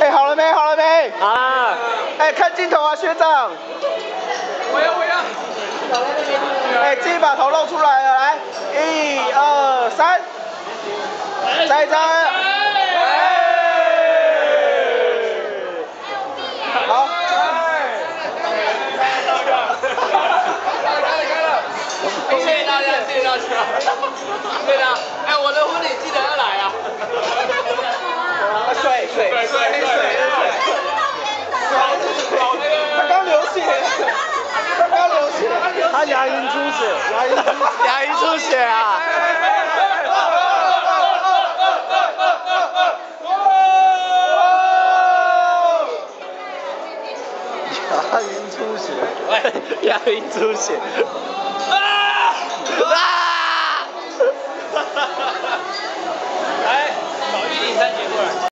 哎，好了没？好了没？好了。哎，看镜头啊，学长。我要我要。哎，自己把头露出来了，来，一二三，再一张。好。谢谢大家，谢谢大家。对的，哎，我的婚礼记得要来啊。水水水水水。他刚流血，他刚流血，他牙龈 出血，牙龈出血啊！牙龈出血，牙龈出血。